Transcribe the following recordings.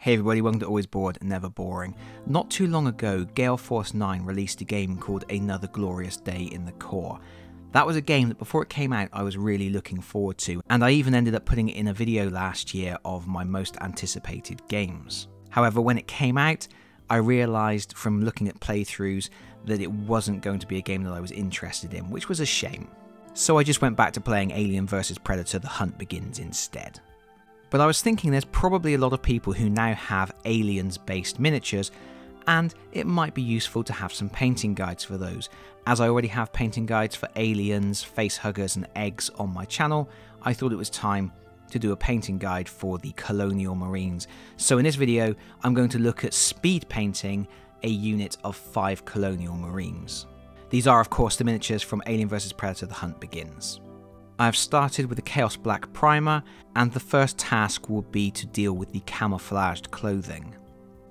Hey everybody, welcome to Always Board, Never Boring. Not too long ago, Gale Force 9 released a game called Another Glorious Day in the Corps. That was a game that before it came out I was really looking forward to, and I even ended up putting it in a video last year of my most anticipated games. However, when it came out, I realised from looking at playthroughs that it wasn't going to be a game that I was interested in, which was a shame. So I just went back to playing Alien vs Predator The Hunt Begins instead. But I was thinking there's probably a lot of people who now have aliens based miniatures, and it might be useful to have some painting guides for those. As I already have painting guides for aliens, facehuggers, and eggs on my channel, I thought it was time to do a painting guide for the Colonial Marines. So in this video, I'm going to look at speed painting a unit of 5 Colonial Marines. These are of course the miniatures from Alien vs Predator The Hunt Begins. I have started with the Chaos Black primer and the first task will be to deal with the camouflaged clothing.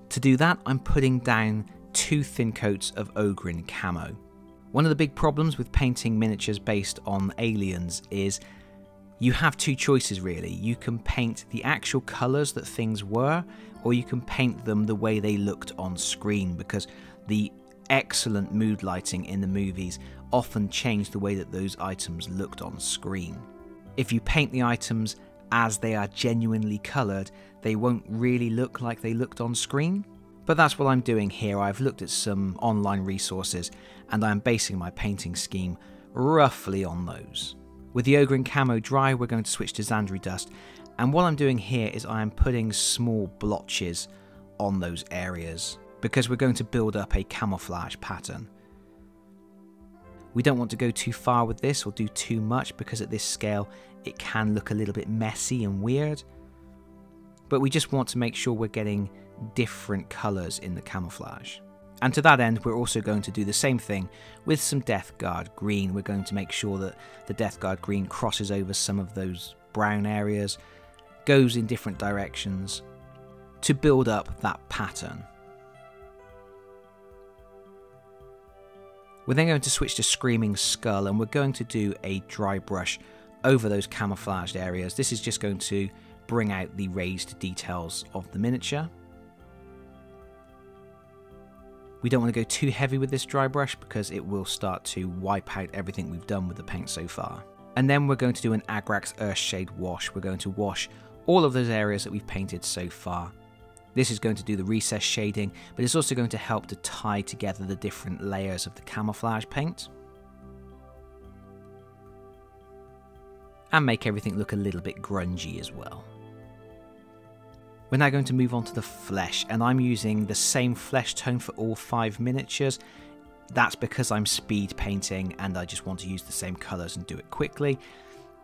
To do that I'm putting down two thin coats of Ogryn camo. One of the big problems with painting miniatures based on aliens is you have two choices really. You can paint the actual colours that things were or you can paint them the way they looked on screen because the excellent mood lighting in the movies often changed the way that those items looked on screen. If you paint the items as they are genuinely coloured, they won't really look like they looked on screen. But that's what I'm doing here. I've looked at some online resources and I'm basing my painting scheme roughly on those. With the Ogryn Camo dry, we're going to switch to Zandri Dust. And what I'm doing here is I am putting small blotches on those areas because we're going to build up a camouflage pattern. We don't want to go too far with this or do too much because at this scale it can look a little bit messy and weird. But we just want to make sure we're getting different colours in the camouflage. And to that end, we're also going to do the same thing with some Death Guard green. We're going to make sure that the Death Guard green crosses over some of those brown areas, goes in different directions to build up that pattern. We're then going to switch to Screaming Skull and we're going to do a dry brush over those camouflaged areas. This is just going to bring out the raised details of the miniature. We don't want to go too heavy with this dry brush because it will start to wipe out everything we've done with the paint so far. And then we're going to do an Agrax Earthshade wash. We're going to wash all of those areas that we've painted so far this is going to do the recess shading, but it's also going to help to tie together the different layers of the camouflage paint. And make everything look a little bit grungy as well. We're now going to move on to the flesh, and I'm using the same flesh tone for all five miniatures. That's because I'm speed painting and I just want to use the same colours and do it quickly.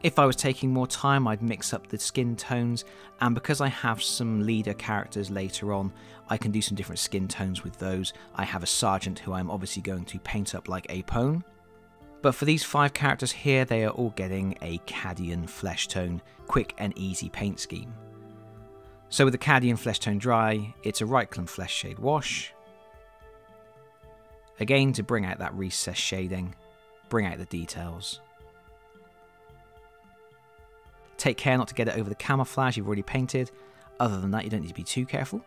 If I was taking more time, I'd mix up the skin tones, and because I have some leader characters later on, I can do some different skin tones with those. I have a sergeant who I'm obviously going to paint up like Apone. But for these five characters here, they are all getting a Cadian flesh tone, quick and easy paint scheme. So with the Cadian flesh tone dry, it's a Reikland flesh shade wash. Again to bring out that recess shading, bring out the details. Take care not to get it over the camouflage you've already painted. Other than that, you don't need to be too careful.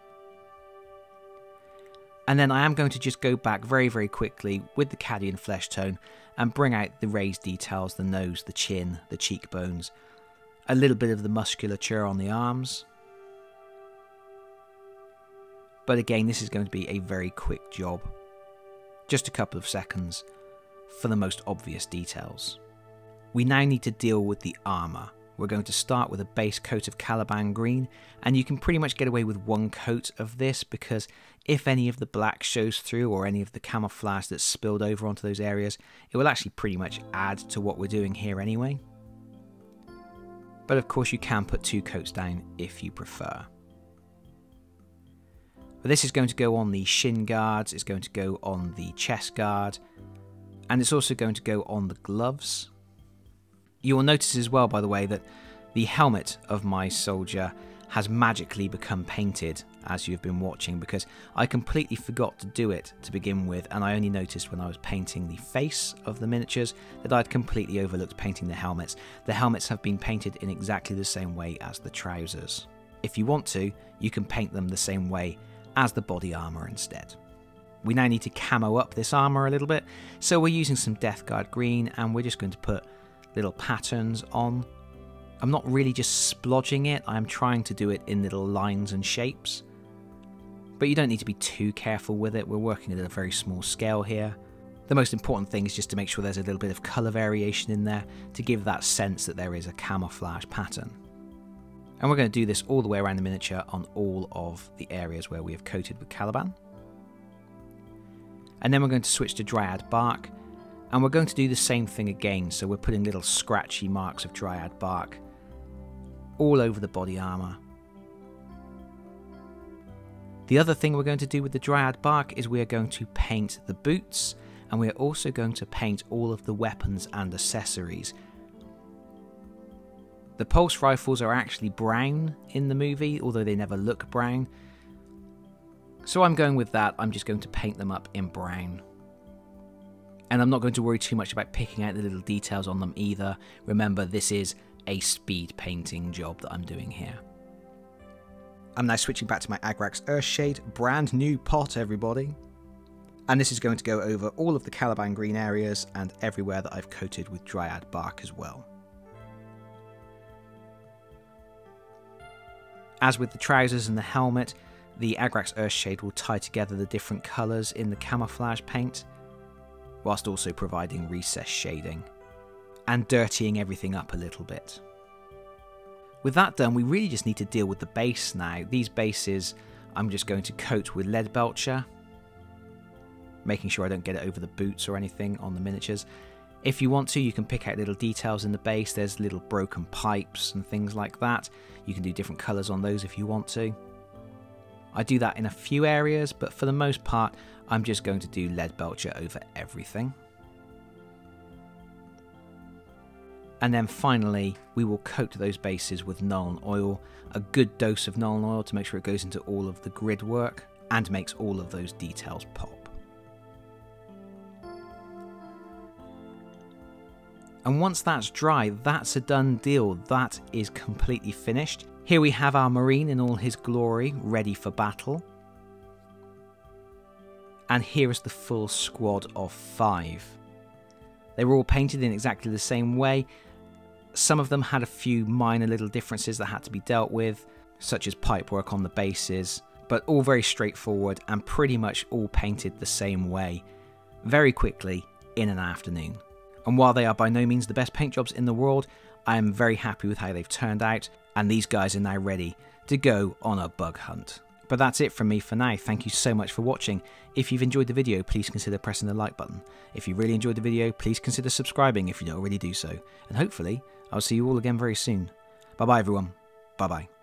And then I am going to just go back very, very quickly with the Cadian flesh tone and bring out the raised details, the nose, the chin, the cheekbones, a little bit of the musculature on the arms. But again, this is going to be a very quick job. Just a couple of seconds for the most obvious details. We now need to deal with the armour. We're going to start with a base coat of Caliban green, and you can pretty much get away with one coat of this because if any of the black shows through or any of the camouflage that's spilled over onto those areas, it will actually pretty much add to what we're doing here anyway. But of course you can put two coats down if you prefer. But this is going to go on the shin guards, it's going to go on the chest guard, and it's also going to go on the gloves. You will notice as well, by the way, that the helmet of my soldier has magically become painted as you've been watching because I completely forgot to do it to begin with and I only noticed when I was painting the face of the miniatures that I'd completely overlooked painting the helmets. The helmets have been painted in exactly the same way as the trousers. If you want to, you can paint them the same way as the body armour instead. We now need to camo up this armour a little bit, so we're using some Death Guard green and we're just going to put little patterns on. I'm not really just splodging it, I'm trying to do it in little lines and shapes. But you don't need to be too careful with it, we're working at a very small scale here. The most important thing is just to make sure there's a little bit of colour variation in there to give that sense that there is a camouflage pattern. And we're going to do this all the way around the miniature on all of the areas where we have coated with Caliban. And then we're going to switch to Dryad Bark, and we're going to do the same thing again, so we're putting little scratchy marks of Dryad Bark all over the body armour. The other thing we're going to do with the Dryad Bark is we are going to paint the boots and we are also going to paint all of the weapons and accessories. The pulse rifles are actually brown in the movie, although they never look brown. So I'm going with that, I'm just going to paint them up in brown. And I'm not going to worry too much about picking out the little details on them either. Remember, this is a speed painting job that I'm doing here. I'm now switching back to my Agrax Earthshade, brand new pot everybody. And this is going to go over all of the Caliban green areas and everywhere that I've coated with Dryad bark as well. As with the trousers and the helmet, the Agrax Earthshade will tie together the different colours in the camouflage paint, whilst also providing recess shading, and dirtying everything up a little bit. With that done, we really just need to deal with the base now. These bases I'm just going to coat with lead belcher, making sure I don't get it over the boots or anything on the miniatures. If you want to, you can pick out little details in the base. There's little broken pipes and things like that. You can do different colours on those if you want to. I do that in a few areas, but for the most part, I'm just going to do lead belcher over everything. And then finally, we will coat those bases with Nuln Oil, a good dose of Nuln Oil to make sure it goes into all of the grid work and makes all of those details pop. And once that's dry, that's a done deal. That is completely finished. Here we have our Marine in all his glory, ready for battle. And here is the full squad of five. They were all painted in exactly the same way. Some of them had a few minor little differences that had to be dealt with, such as pipework on the bases, but all very straightforward and pretty much all painted the same way, very quickly in an afternoon. And while they are by no means the best paint jobs in the world, I am very happy with how they've turned out, and these guys are now ready to go on a bug hunt. But that's it from me for now. Thank you so much for watching. If you've enjoyed the video, please consider pressing the like button. If you really enjoyed the video, please consider subscribing if you don't already do so. And hopefully, I'll see you all again very soon. Bye bye everyone. Bye bye.